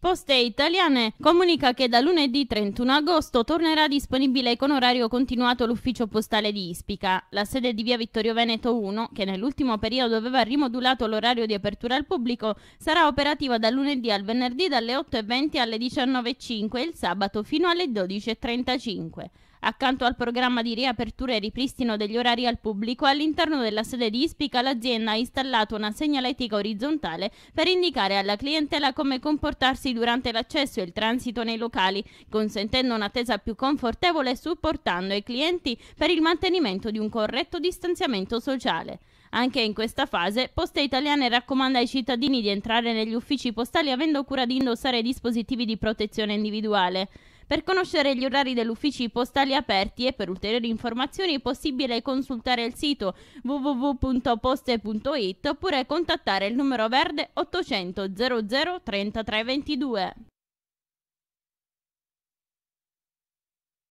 Poste Italiane comunica che da lunedì 31 agosto tornerà disponibile con orario continuato l'ufficio postale di Ispica. La sede di via Vittorio Veneto 1, che nell'ultimo periodo aveva rimodulato l'orario di apertura al pubblico, sarà operativa dal lunedì al venerdì dalle 8.20 alle 19.05 e il sabato fino alle 12.35. Accanto al programma di riapertura e ripristino degli orari al pubblico, all'interno della sede di Ispica l'azienda ha installato una segnaletica orizzontale per indicare alla clientela come comportarsi durante l'accesso e il transito nei locali, consentendo un'attesa più confortevole e supportando i clienti per il mantenimento di un corretto distanziamento sociale. Anche in questa fase, Poste Italiane raccomanda ai cittadini di entrare negli uffici postali avendo cura di indossare dispositivi di protezione individuale. Per conoscere gli orari degli uffici postali aperti e per ulteriori informazioni è possibile consultare il sito www.poste.it oppure contattare il numero verde 800 00 33 22.